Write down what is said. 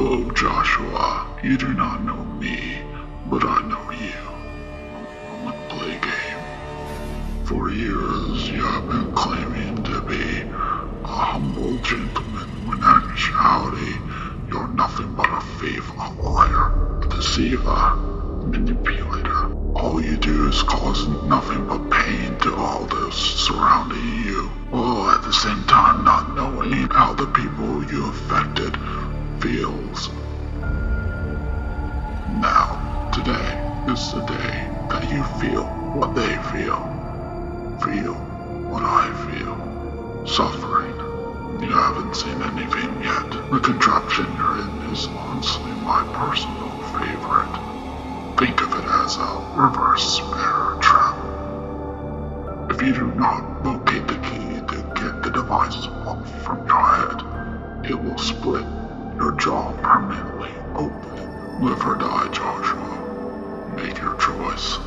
Oh, Joshua, you do not know me, but I know you. I want to play a game. For years, you have been claiming to be a humble gentleman when reality, you're nothing but a thief, a liar, a deceiver, manipulator. All you do is cause nothing but pain to all those surrounding you, while at the same time not knowing how the people you affected feels. Now, today is the day that you feel what they feel. Feel what I feel. Suffering. You haven't seen anything yet. The contraption you're in is honestly my personal favorite. Think of it as a reverse bear trap. If you do not locate the key to get the device off from your head, it will split your jaw permanently open. Live or die, Joshua. Make your choice.